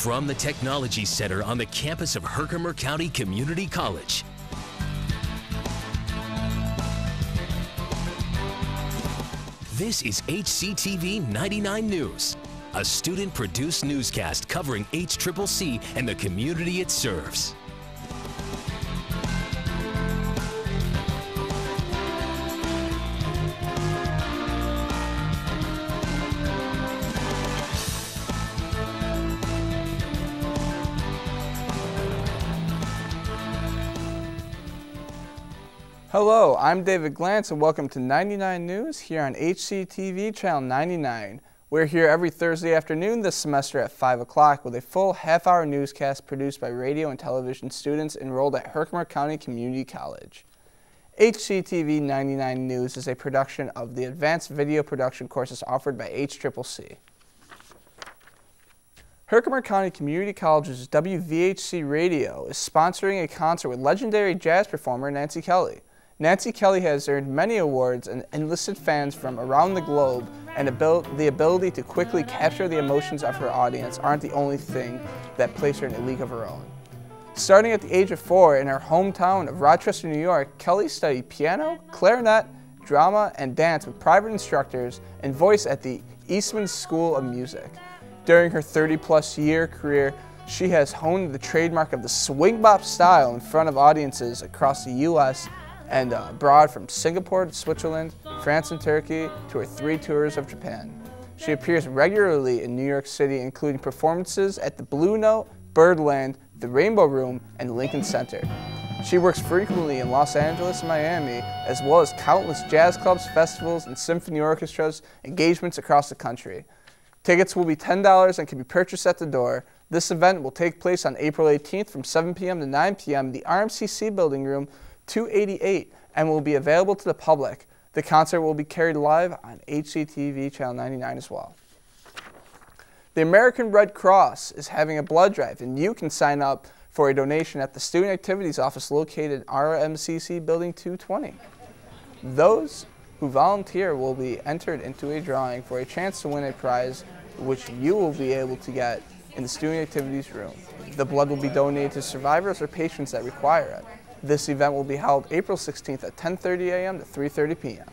from the Technology Center on the campus of Herkimer County Community College. This is HCTV 99 News, a student-produced newscast covering HCCC and the community it serves. Hello, I'm David Glantz and welcome to 99 News here on HCTV Channel 99. We're here every Thursday afternoon this semester at 5 o'clock with a full half-hour newscast produced by radio and television students enrolled at Herkimer County Community College. HCTV 99 News is a production of the Advanced Video Production courses offered by HCCC. Herkimer County Community College's WVHC Radio is sponsoring a concert with legendary jazz performer Nancy Kelly. Nancy Kelly has earned many awards and enlisted fans from around the globe, and the ability to quickly capture the emotions of her audience aren't the only thing that place her in a league of her own. Starting at the age of four in her hometown of Rochester, New York, Kelly studied piano, clarinet, drama, and dance with private instructors and voice at the Eastman School of Music. During her 30 plus year career, she has honed the trademark of the swing bop style in front of audiences across the U.S and uh, abroad from Singapore to Switzerland, France and Turkey to her three tours of Japan. She appears regularly in New York City, including performances at the Blue Note, Birdland, the Rainbow Room, and Lincoln Center. She works frequently in Los Angeles and Miami, as well as countless jazz clubs, festivals, and symphony orchestras engagements across the country. Tickets will be $10 and can be purchased at the door. This event will take place on April 18th from 7 p.m. to 9 p.m. in the RMCC building room 288 and will be available to the public. The concert will be carried live on HCTV Channel 99 as well. The American Red Cross is having a blood drive, and you can sign up for a donation at the Student Activities Office located in RMCC Building 220. Those who volunteer will be entered into a drawing for a chance to win a prize, which you will be able to get in the Student Activities room. The blood will be donated to survivors or patients that require it. This event will be held April 16th at 10.30 a.m. to 3.30 p.m.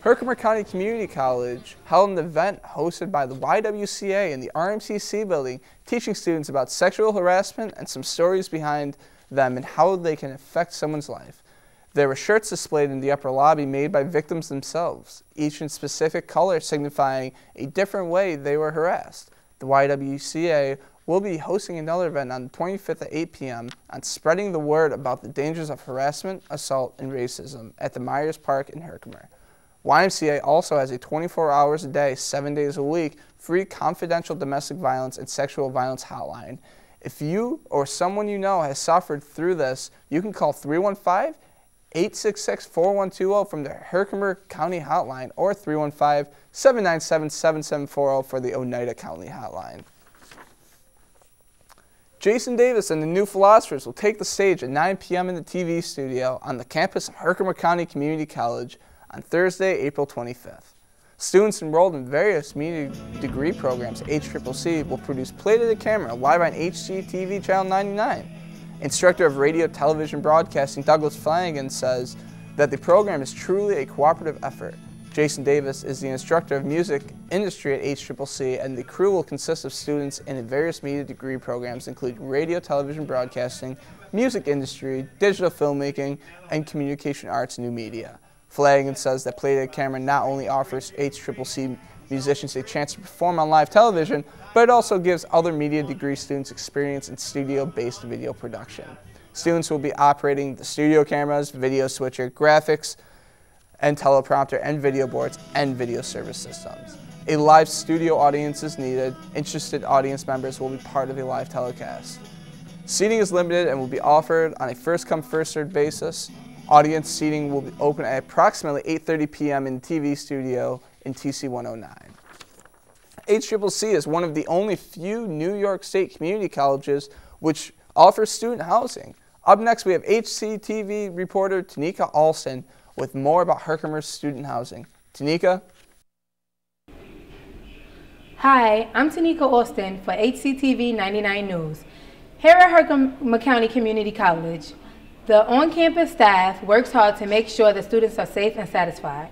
Herkimer County Community College held an event hosted by the YWCA in the RMCC building teaching students about sexual harassment and some stories behind them and how they can affect someone's life. There were shirts displayed in the upper lobby made by victims themselves, each in specific color signifying a different way they were harassed. The YWCA We'll be hosting another event on the 25th at 8 p.m. on spreading the word about the dangers of harassment, assault, and racism at the Myers Park in Herkimer. YMCA also has a 24 hours a day, 7 days a week, free confidential domestic violence and sexual violence hotline. If you or someone you know has suffered through this, you can call 315 866 4120 from the Herkimer County Hotline or 315 797 7740 for the Oneida County Hotline. Jason Davis and the New Philosophers will take the stage at 9 p.m. in the TV studio on the campus of Herkimer County Community College on Thursday, April 25th. Students enrolled in various media degree programs at HCCC will produce Play to the Camera live on HCTV Channel 99. Instructor of Radio Television Broadcasting Douglas Flanagan says that the program is truly a cooperative effort Jason Davis is the instructor of music industry at HCCC, and the crew will consist of students in various media degree programs, including radio, television broadcasting, music industry, digital filmmaking, and communication arts new media. Flanagan says that Play to Camera not only offers HCCC musicians a chance to perform on live television, but it also gives other media degree students experience in studio-based video production. Students will be operating the studio cameras, video switcher, graphics, and teleprompter and video boards and video service systems. A live studio audience is needed. Interested audience members will be part of a live telecast. Seating is limited and will be offered on a first-come, first-served basis. Audience seating will be open at approximately 8.30 p.m. in TV studio in TC 109. HCCC is one of the only few New York State community colleges which offers student housing. Up next, we have HCTV reporter Tanika Alston with more about Herkimer's student housing. Tanika? Hi, I'm Tanika Austin for HCTV 99 News. Here at Herkimer County Community College, the on-campus staff works hard to make sure the students are safe and satisfied.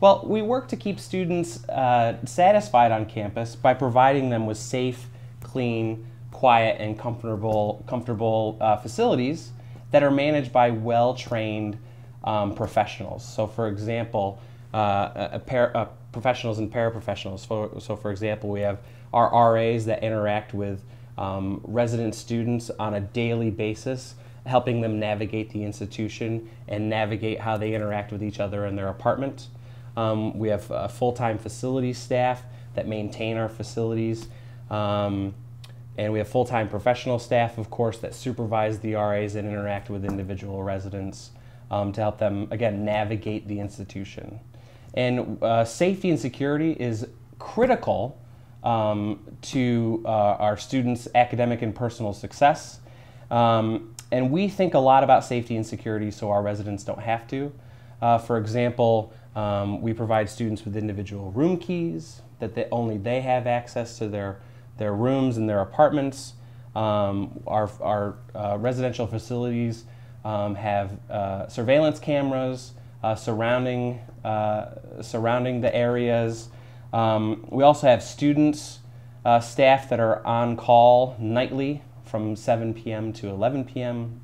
Well, we work to keep students uh, satisfied on campus by providing them with safe, clean, quiet, and comfortable, comfortable uh, facilities that are managed by well-trained um, professionals. So, for example, uh, a pair, uh, professionals and paraprofessionals. So, so, for example, we have our RAs that interact with um, resident students on a daily basis, helping them navigate the institution and navigate how they interact with each other in their apartment. Um, we have full-time facilities staff that maintain our facilities. Um, and we have full-time professional staff, of course, that supervise the RAs and interact with individual residents um, to help them, again, navigate the institution. And uh, safety and security is critical um, to uh, our students' academic and personal success. Um, and we think a lot about safety and security so our residents don't have to. Uh, for example, um, we provide students with individual room keys that they, only they have access to their their rooms and their apartments. Um, our our uh, residential facilities um, have uh, surveillance cameras uh, surrounding uh, surrounding the areas. Um, we also have students, uh, staff that are on call nightly from 7 p.m. to 11 p.m.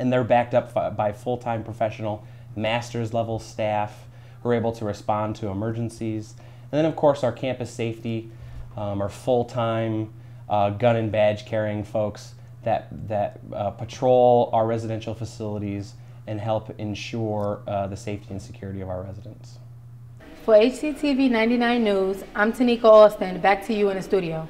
And they're backed up by full-time professional master's level staff who are able to respond to emergencies. And then, of course, our campus safety um, are full-time uh, gun and badge carrying folks that, that uh, patrol our residential facilities and help ensure uh, the safety and security of our residents. For HCTV 99 News, I'm Tanika Austin. Back to you in the studio.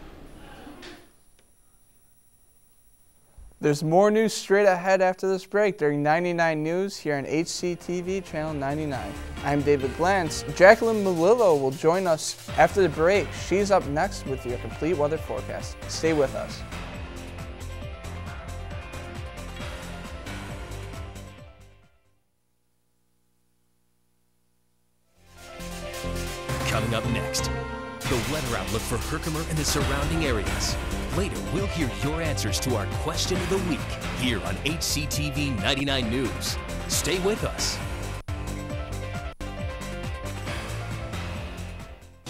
There's more news straight ahead after this break during 99 News here on HCTV Channel 99. I'm David Glantz. Jacqueline Melillo will join us after the break. She's up next with your complete weather forecast. Stay with us. Weather outlook for Herkimer and the surrounding areas. Later, we'll hear your answers to our question of the week here on HCTV 99 News. Stay with us.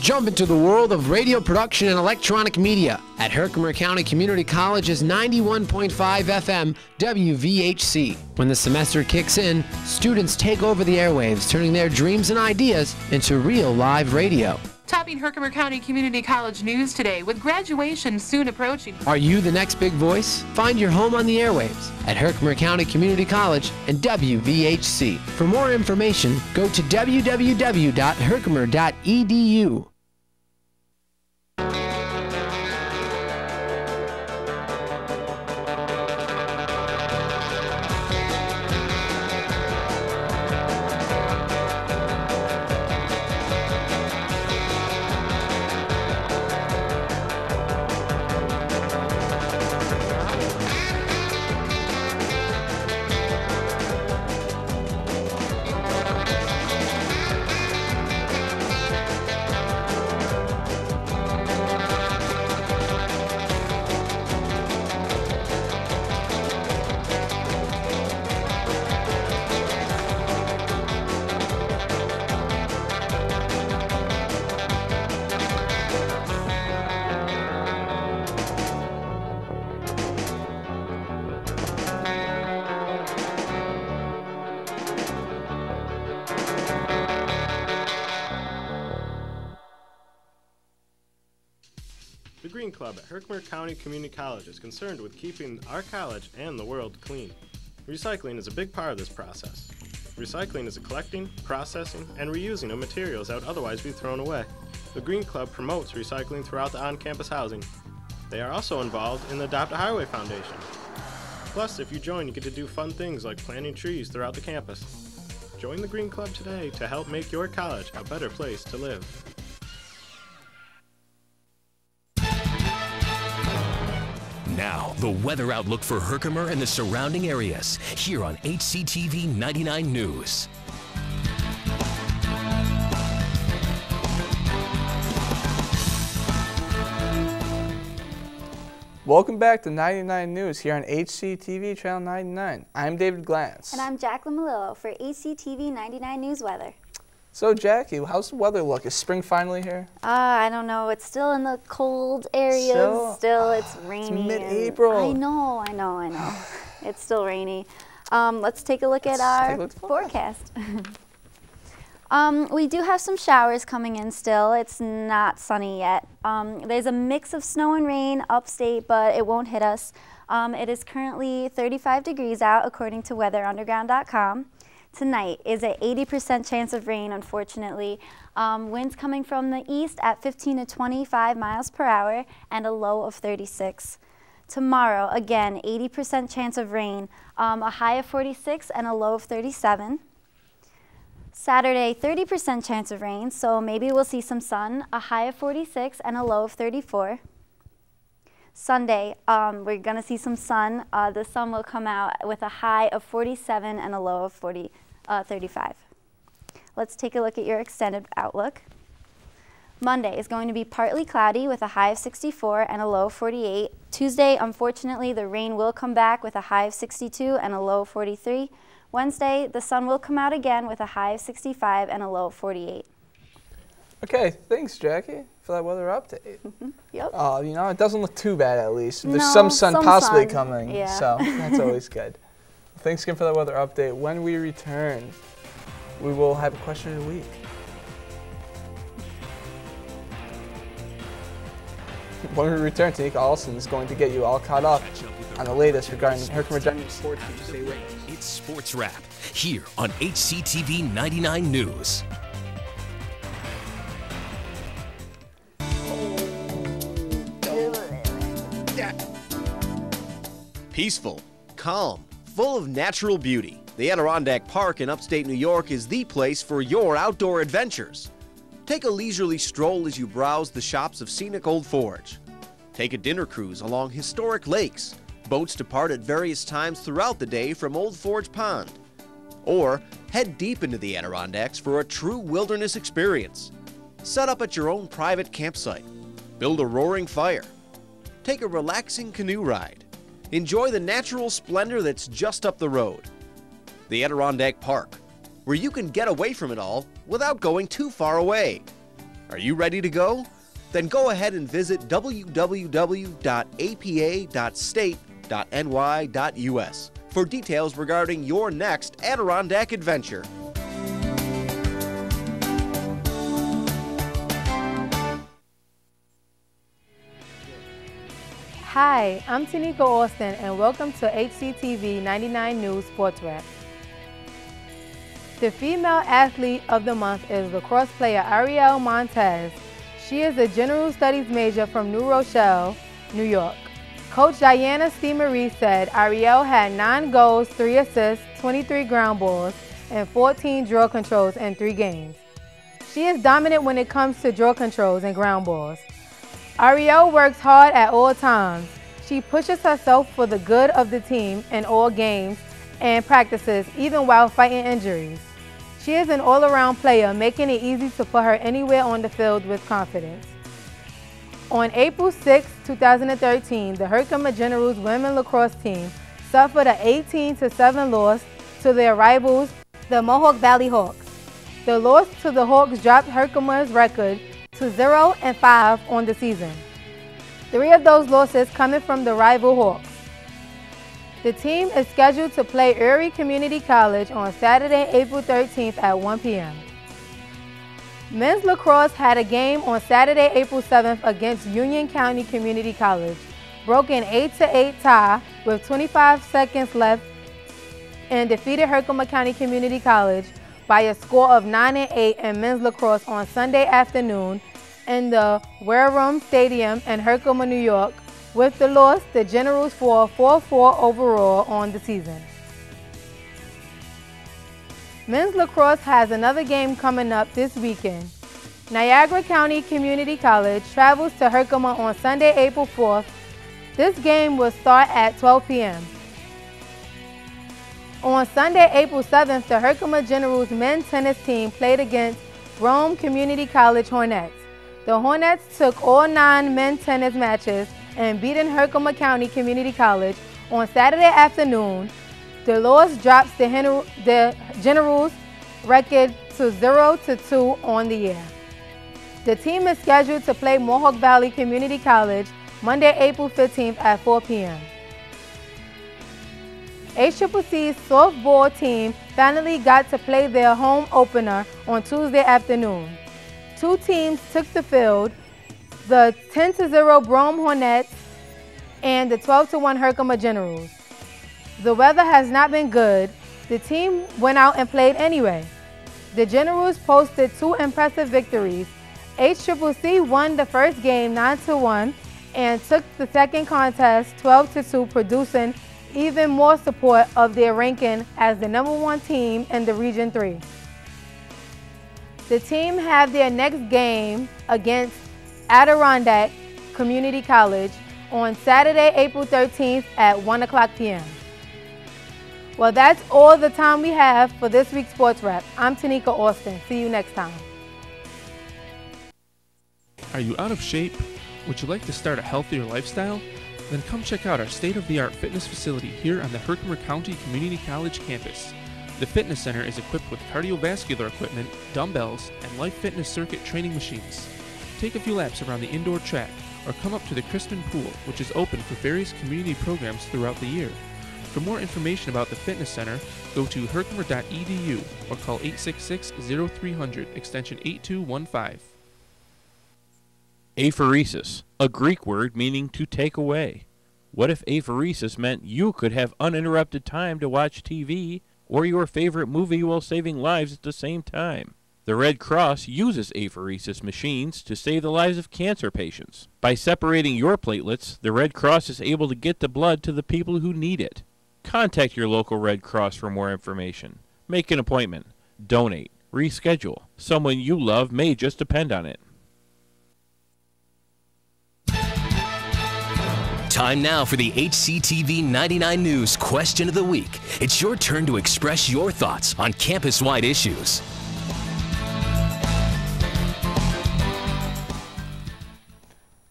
Jump into the world of radio production and electronic media at Herkimer County Community College's 91.5 FM WVHC. When the semester kicks in, students take over the airwaves, turning their dreams and ideas into real live radio. Topping Herkimer County Community College news today with graduation soon approaching. Are you the next big voice? Find your home on the airwaves at Herkimer County Community College and WVHC. For more information, go to www.herkimer.edu. Green Club at Herkimer County Community College is concerned with keeping our college and the world clean. Recycling is a big part of this process. Recycling is the collecting, processing, and reusing of materials that would otherwise be thrown away. The Green Club promotes recycling throughout the on campus housing. They are also involved in the Adopt a Highway Foundation. Plus, if you join, you get to do fun things like planting trees throughout the campus. Join the Green Club today to help make your college a better place to live. The weather outlook for Herkimer and the surrounding areas here on HCTV 99 News. Welcome back to 99 News here on HCTV Channel 99. I'm David Glantz. And I'm Jacqueline Melillo for HCTV 99 News Weather. So, Jackie, how's the weather look? Is spring finally here? Uh, I don't know. It's still in the cold areas. Still? Still, it's rainy. and- mid-April. I know, I know, I know. it's still rainy. Um, let's take a look Let's at our look forecast. um, we do have some showers coming in still. It's not sunny yet. Um, there's a mix of snow and rain upstate, but it won't hit us. Um, it is currently 35 degrees out, according to weatherunderground.com. Tonight is a 80% chance of rain, unfortunately. Um, winds coming from the east at 15 to 25 miles per hour and a low of 36. Tomorrow, again, 80% chance of rain, um, a high of 46 and a low of 37. Saturday, 30% chance of rain, so maybe we'll see some sun, a high of 46 and a low of 34. Sunday, um, we're going to see some sun. Uh, the sun will come out with a high of 47 and a low of 40, uh, 35. Let's take a look at your extended outlook. Monday is going to be partly cloudy with a high of 64 and a low of 48. Tuesday, unfortunately, the rain will come back with a high of 62 and a low of 43. Wednesday, the sun will come out again with a high of 65 and a low of 48. Okay, thanks, Jackie, for that weather update. Yep. Uh, you know, it doesn't look too bad at least. There's No, some sun some possibly sun, coming, yeah. so that's always good. Thanks again for that weather update. When we return, we will have a question of the week. When we return, Tanika Olson is going to get you all caught up on the latest regarding Herkimer General Sports. Stay with us. It's Sports Wrap here on HCTV 99 News. Peaceful, calm, full of natural beauty. The Adirondack Park in upstate New York is the place for your outdoor adventures. Take a leisurely stroll as you browse the shops of scenic Old Forge. Take a dinner cruise along historic lakes. Boats depart at various times throughout the day from Old Forge Pond. Or head deep into the Adirondacks for a true wilderness experience. Set up at your own private campsite. Build a roaring fire. Take a relaxing canoe ride. Enjoy the natural splendor that's just up the road. The Adirondack Park, where you can get away from it all without going too far away. Are you ready to go? Then go ahead and visit www.apa.state.ny.us for details regarding your next Adirondack adventure. Hi, I'm Tanika Austin, and welcome to HCTV 99 News Sports Wrap. The female athlete of the month is lacrosse player Ariel Montez. She is a general studies major from New Rochelle, New York. Coach Diana Marie said Ariel had 9 goals, 3 assists, 23 ground balls, and 14 draw controls in 3 games. She is dominant when it comes to draw controls and ground balls. Ariel works hard at all times. She pushes herself for the good of the team in all games and practices, even while fighting injuries. She is an all around player, making it easy to put her anywhere on the field with confidence. On April 6, 2013, the Herkimer Generals women lacrosse team suffered an 18 7 loss to their rivals, the Mohawk Valley Hawks. The loss to the Hawks dropped Herkimer's record to 0 and 5 on the season. Three of those losses coming from the rival Hawks. The team is scheduled to play Erie Community College on Saturday, April 13th at 1 p.m. Men's lacrosse had a game on Saturday, April 7th against Union County Community College, broke an 8-8 tie with 25 seconds left and defeated Herkimer County Community College by a score of 9 and 8 in men's lacrosse on Sunday afternoon in the Wareham Stadium in Herkimer, New York. With the loss, the Generals fall 4-4 overall on the season. Men's lacrosse has another game coming up this weekend. Niagara County Community College travels to Herkimer on Sunday, April 4th. This game will start at 12 p.m. On Sunday, April 7th, the Herkimer Generals men's tennis team played against Broome Community College Hornets. The Hornets took all nine men's tennis matches and beating Herkimer County Community College on Saturday afternoon, Dolores drops the, the Generals record to 0 to 2 on the year. The team is scheduled to play Mohawk Valley Community College Monday, April 15th at 4 p.m. HCCC's softball team finally got to play their home opener on Tuesday afternoon. Two teams took the field, the 10 to 0 Broome Hornets and the 12 to 1 Herkimer Generals. The weather has not been good. The team went out and played anyway. The Generals posted two impressive victories. HCCC won the first game 9 to 1 and took the second contest 12 to 2, producing even more support of their ranking as the number one team in the Region 3. The team have their next game against Adirondack Community College on Saturday, April 13th at 1 o'clock p.m. Well, that's all the time we have for this week's Sports Wrap. I'm Tanika Austin. See you next time. Are you out of shape? Would you like to start a healthier lifestyle? Then come check out our state of the art fitness facility here on the Herkimer County Community College campus. The fitness center is equipped with cardiovascular equipment, dumbbells, and life fitness circuit training machines. Take a few laps around the indoor track or come up to the Crispin Pool, which is open for various community programs throughout the year. For more information about the fitness center, go to herkimer.edu or call 866 0300 extension 8215. Apheresis, a Greek word meaning to take away. What if apheresis meant you could have uninterrupted time to watch TV or your favorite movie while saving lives at the same time? The Red Cross uses apheresis machines to save the lives of cancer patients. By separating your platelets, the Red Cross is able to get the blood to the people who need it. Contact your local Red Cross for more information. Make an appointment. Donate. Reschedule. Someone you love may just depend on it. Time now for the HCTV 99 News Question of the Week. It's your turn to express your thoughts on campus wide issues.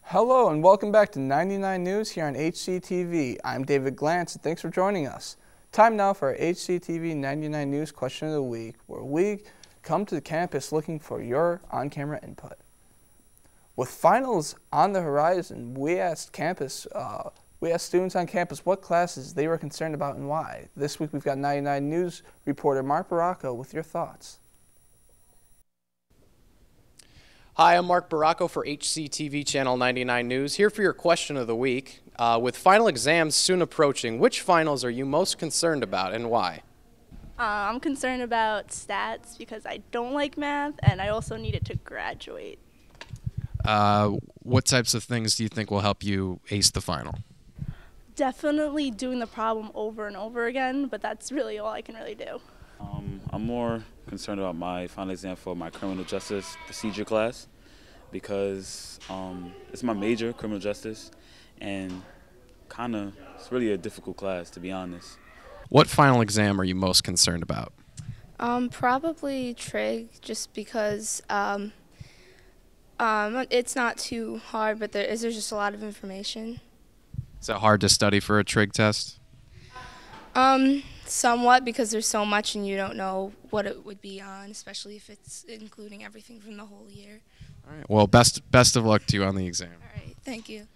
Hello and welcome back to 99 News here on HCTV. I'm David Glantz and thanks for joining us. Time now for our HCTV 99 News Question of the Week, where we come to the campus looking for your on camera input. With finals on the horizon, we asked campus, uh, we asked students on campus what classes they were concerned about and why. This week we've got 99 News reporter Mark Baracco with your thoughts. Hi, I'm Mark Baracco for HCTV Channel 99 News, here for your question of the week. Uh, with final exams soon approaching, which finals are you most concerned about and why? Uh, I'm concerned about stats because I don't like math and I also need it to graduate. Uh, what types of things do you think will help you ace the final? Definitely doing the problem over and over again, but that's really all I can really do. Um, I'm more concerned about my final exam for my criminal justice procedure class because um, it's my major, criminal justice, and kind of it's really a difficult class to be honest. What final exam are you most concerned about? Um, probably trig, just because um, um, it's not too hard, but there is there's just a lot of information. Is it hard to study for a trig test? Um, somewhat because there's so much and you don't know what it would be on, especially if it's including everything from the whole year. All right. Well, best best of luck to you on the exam. All right. Thank you.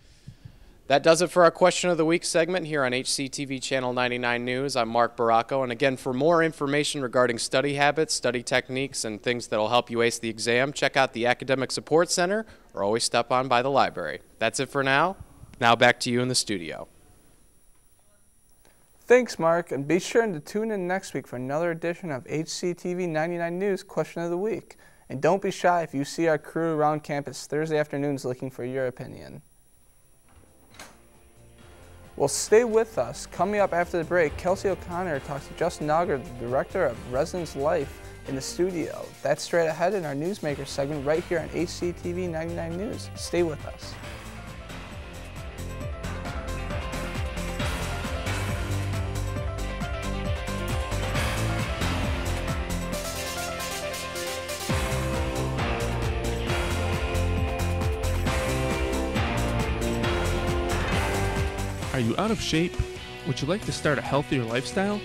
That does it for our Question of the Week segment here on HCTV Channel 99 News. I'm Mark Baracco, and again, for more information regarding study habits, study techniques, and things that will help you ace the exam, check out the Academic Support Center or always stop on by the library. That's it for now. Now back to you in the studio. Thanks, Mark, and be sure to tune in next week for another edition of HCTV 99 News Question of the Week. And don't be shy if you see our crew around campus Thursday afternoons looking for your opinion. Well, stay with us. Coming up after the break, Kelsey O'Connor talks to Justin Auger, the director of Residence Life, in the studio. That's straight ahead in our Newsmaker segment right here on HCTV 99 News. Stay with us. Of shape? Would you like to start a healthier lifestyle?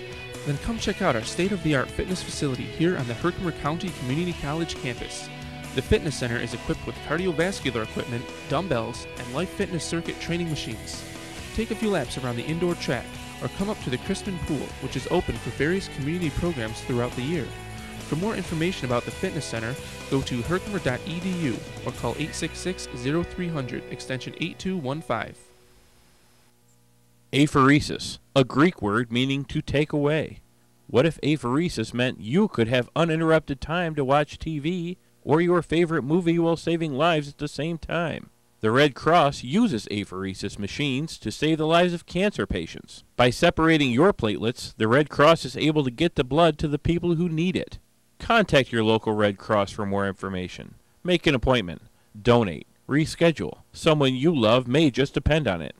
Then come check out our state of the art fitness facility here on the Herkimer County Community College campus. The fitness center is equipped with cardiovascular equipment, dumbbells, and life fitness circuit training machines. Take a few laps around the indoor track or come up to the Crispin Pool, which is open for various community programs throughout the year. For more information about the fitness center, go to herkimer.edu or call 866 0300 extension 8215. Apheresis, a Greek word meaning to take away. What if apheresis meant you could have uninterrupted time to watch TV or your favorite movie while saving lives at the same time? The Red Cross uses apheresis machines to save the lives of cancer patients. By separating your platelets, the Red Cross is able to get the blood to the people who need it. Contact your local Red Cross for more information. Make an appointment. Donate. Reschedule. Someone you love may just depend on it.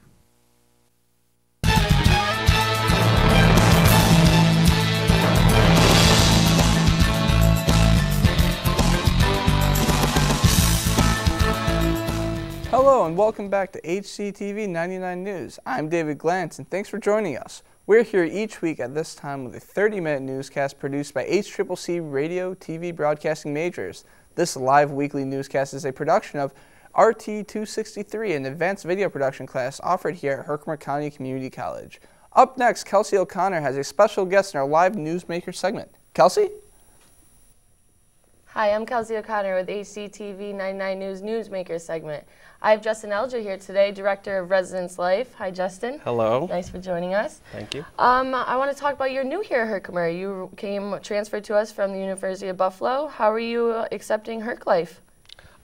Hello and welcome back to HCTV 99 News. I'm David Glantz and thanks for joining us. We're here each week at this time with a 30-minute newscast produced by HCCC radio, TV broadcasting majors. This live weekly newscast is a production of RT263, an advanced video production class offered here at Herkimer County Community College. Up next, Kelsey O'Connor has a special guest in our live newsmaker segment. Kelsey? Hi, I'm Kelsey O'Connor with HCTV 99 News Newsmaker segment. I have Justin Elger here today, Director of Residence Life. Hi, Justin. Hello. Nice for joining us. Thank you. Um, I want to talk about you're new here at Herkimer. You came transferred to us from the University of Buffalo. How are you accepting Herc Life?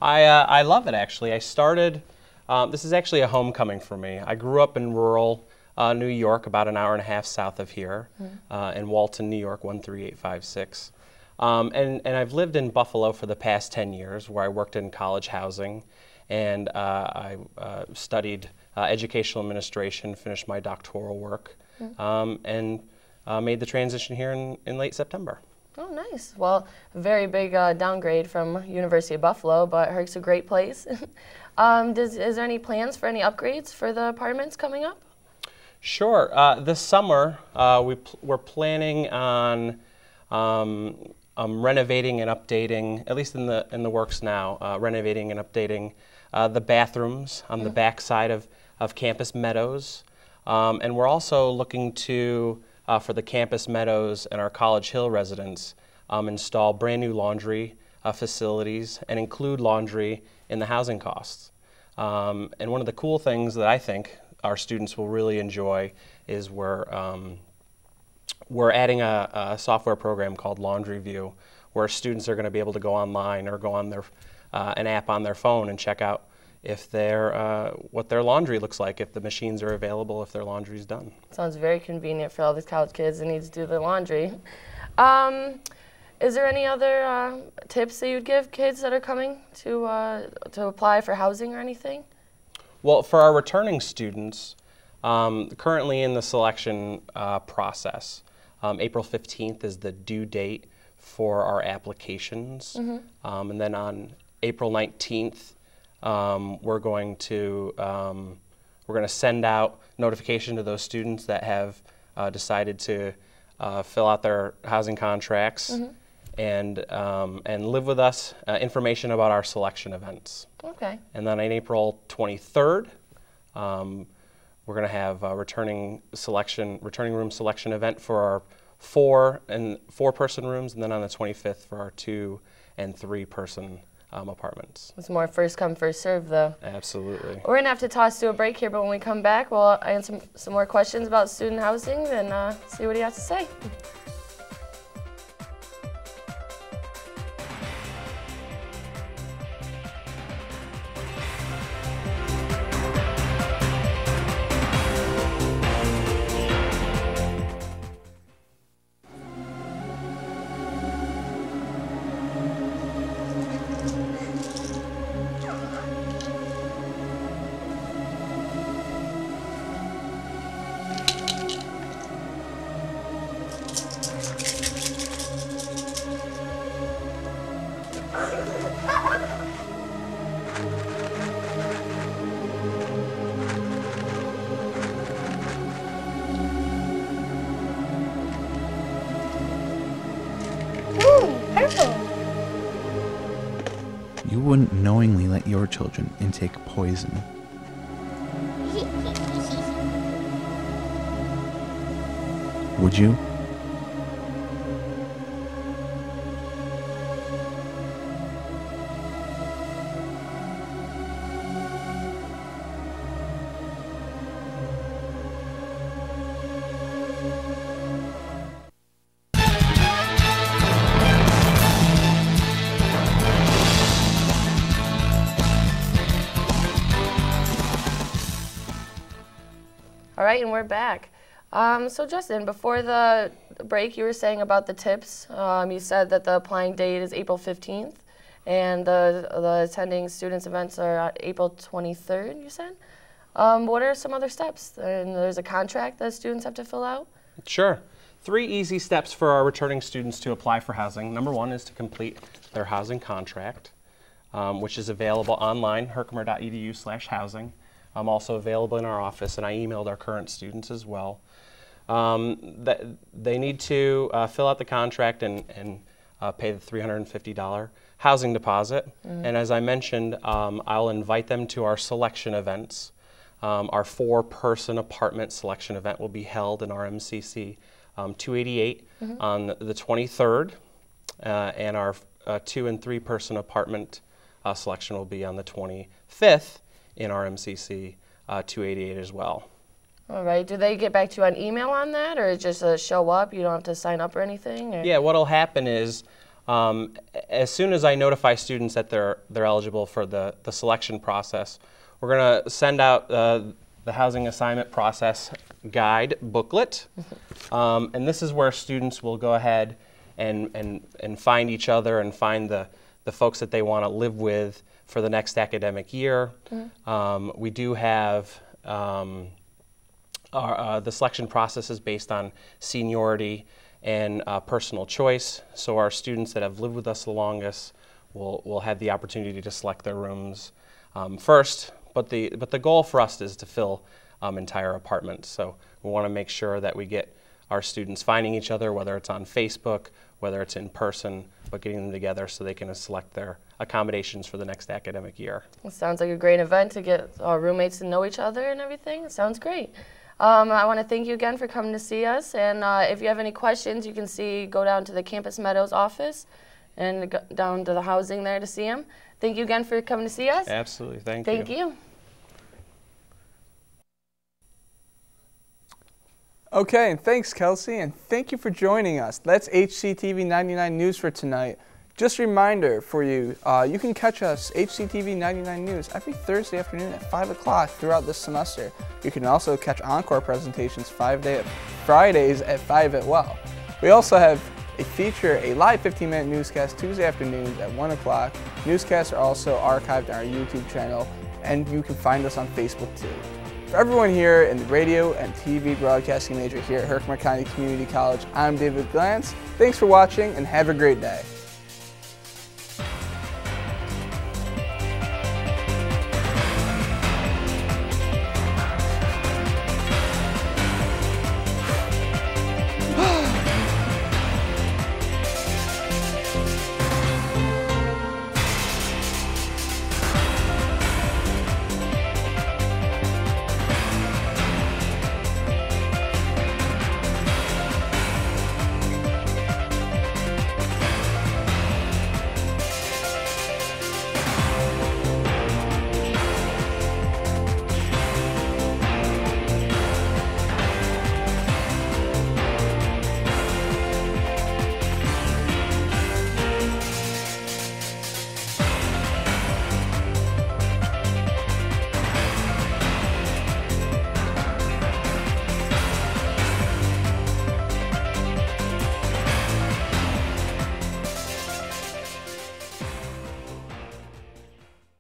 I, uh, I love it actually. I started, um, this is actually a homecoming for me. I grew up in rural uh, New York, about an hour and a half south of here, Mm. uh, in Walton, New York, 13856. Um, and, and I've lived in Buffalo for the past 10 years, where I worked in college housing and uh, I uh, studied uh, educational administration, finished my doctoral work, Mm. um, and uh, made the transition here in, in late September. Oh, nice. Well, very big uh, downgrade from University of Buffalo, but Herc's a great place. um, does, is there any plans for any upgrades for the apartments coming up? Sure. Uh, this summer, uh, we pl- we're planning on um, um, renovating and updating, at least in the in the works now, uh, renovating and updating uh, the bathrooms on the Mm. back side of, of Campus Meadows. Um, and we're also looking to, uh, for the Campus Meadows and our College Hill residents, um, install brand new laundry uh, facilities and include laundry in the housing costs. Um, and one of the cool things that I think our students will really enjoy is we're, um, we're adding a, a software program called Laundry View, where students are going to be able to go online or go on their uh, an app on their phone and check out if their uh, what their laundry looks like, if the machines are available, if their laundry is done. Sounds very convenient for all these college kids that need to do their laundry. Um, is there any other uh, tips that you'd give kids that are coming to uh, to apply for housing or anything? Well, for our returning students, um, currently in the selection uh, process, um, April 15th is the due date for our applications. Mhm. Um, and then on April 19th, um, we're going to um, we're going to send out notification to those students that have uh, decided to uh, fill out their housing contracts Mhm. and um, and live with us. Uh, information about our selection events. Okay. And then on April 23rd, um, we're going to have a returning selection, returning room selection event for our four and four person rooms, and then on the 25th for our two and three person um, apartments. It's more first come first serve though. Absolutely. We're gonna have to toss to a break here, but when we come back, we'll answer some more questions about student housing and uh, see what he has to say. Wouldn't knowingly let your children intake poison. Would you? We're back. Um, so Justin, before the break, you were saying about the tips. Um, you said that the applying date is April 15th, and the the attending students events are April 23rd. You said. Um, what are some other steps? And there's a contract that students have to fill out. Sure. Three easy steps for our returning students to apply for housing. Number one is to complete their housing contract, um, which is available online, herkimer.edu slash housing. I'm also available in our office, and I emailed our current students as well. Um, that they need to uh, fill out the contract and, and uh, pay the $350 housing deposit. Mhm. And as I mentioned, um, I'll invite them to our selection events. Um, our four-person apartment selection event will be held in RMCC um, 288 Mhm. on the 23rd, uh, and our uh, two and three-person apartment uh, selection will be on the 25th in RMCC uh, 288 as well. All right. Do they get back to you on email on that, or just uh, show up? You don't have to sign up or anything. Or? Yeah, what'll happen is, um, as soon as I notify students that they're they're eligible for the the selection process, we're gonna send out uh, the housing assignment process guide booklet, um, and this is where students will go ahead and and and find each other and find the the folks that they want to live with for the next academic year. Mhm. Um, we do have. Um, our, uh, the selection process is based on seniority and uh, personal choice. So our students that have lived with us the longest will, will have the opportunity to select their rooms um, first. But the, but the goal for us is to fill um, entire apartments. So we want to make sure that we get our students finding each other, whether it's on Facebook, whether it's in person, but getting them together so they can select their accommodations for the next academic year. It sounds like a great event to get our roommates to know each other and everything. It sounds great. Um, I want to thank you again for coming to see us. And uh, if you have any questions, you can see go down to the Campus Meadows office and go down to the housing there to see them. Thank you again for coming to see us. Absolutely. Thank, Thank you. Thank you. Okay, and thanks, Kelsey, and thank you for joining us. That's HCTV 99 News for tonight. Just a reminder for you, uh, you can catch us, HCTV 99 News, every Thursday afternoon at 5 o'clock throughout this semester. You can also catch encore presentations five day, Fridays at 5 at well. We also have a feature, a live 15-minute newscast Tuesday afternoons at 1 o'clock. Newscasts are also archived on our YouTube channel, and you can find us on Facebook too. For everyone here in the radio and TV broadcasting major here at Herkimer County Community College, I'm David Glantz. Thanks for watching and have a great day.